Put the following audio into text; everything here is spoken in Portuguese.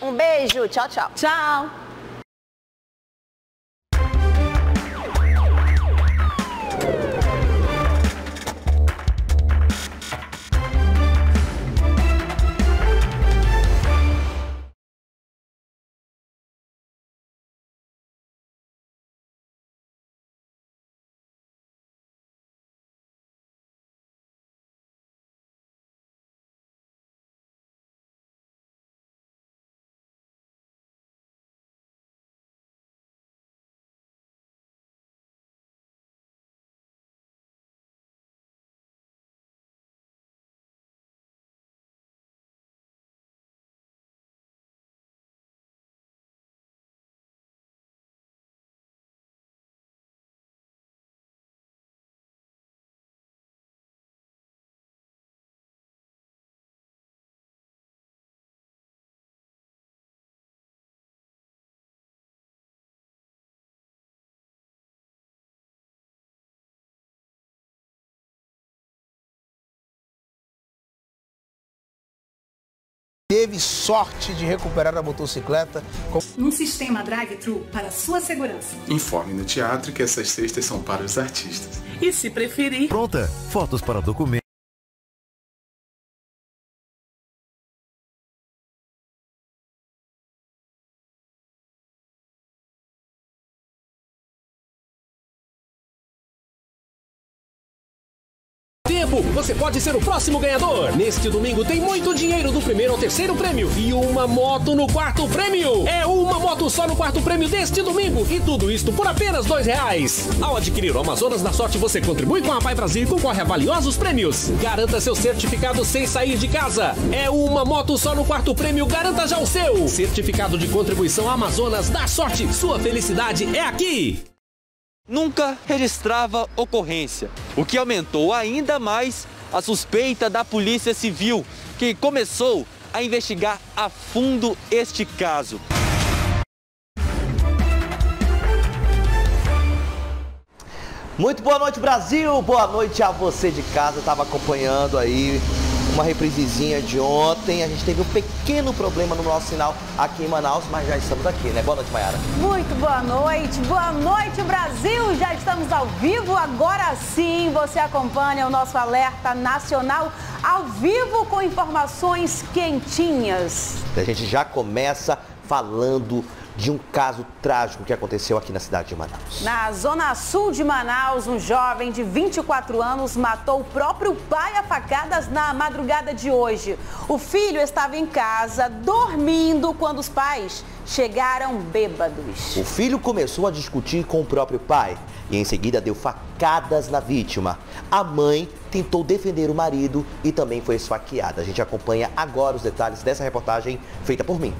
Um beijo, tchau, tchau. Tchau. Teve sorte de recuperar a motocicleta com... num sistema drive-thru para sua segurança. Informe no teatro que essas cestas são para os artistas. E se preferir, pronta, fotos para documento. Tempo, você pode ser o próximo ganhador. Neste domingo tem muito dinheiro do primeiro ao terceiro prêmio e uma moto no quarto prêmio. É uma moto só no quarto prêmio deste domingo e tudo isto por apenas dois reais. Ao adquirir o Amazonas da Sorte, você contribui com a Pai Brasil e concorre a valiosos prêmios. Garanta seu certificado sem sair de casa. É uma moto só no quarto prêmio, garanta já o seu. Certificado de contribuição Amazonas da Sorte. Sua felicidade é aqui nunca registrava ocorrência, o que aumentou ainda mais a suspeita da Polícia Civil, que começou a investigar a fundo este caso. Muito boa noite, Brasil! Boa noite a você de casa, estava acompanhando aí uma reprisezinha de ontem. A gente teve um pequeno problema no nosso sinal aqui em Manaus, mas já estamos aqui, né? Boa noite, Mayara. Muito boa noite, boa noite, Brasil! Estamos ao vivo, agora sim você acompanha o nosso alerta nacional ao vivo com informações quentinhas. A gente já começa falando de um caso trágico que aconteceu aqui na cidade de Manaus. Na zona sul de Manaus, um jovem de 24 anos matou o próprio pai a facadas na madrugada de hoje. O filho estava em casa dormindo quando os pais chegaram bêbados. O filho começou a discutir com o próprio pai e em seguida deu facadas na vítima. A mãe tentou defender o marido e também foi esfaqueada. A gente acompanha agora os detalhes dessa reportagem feita por mim.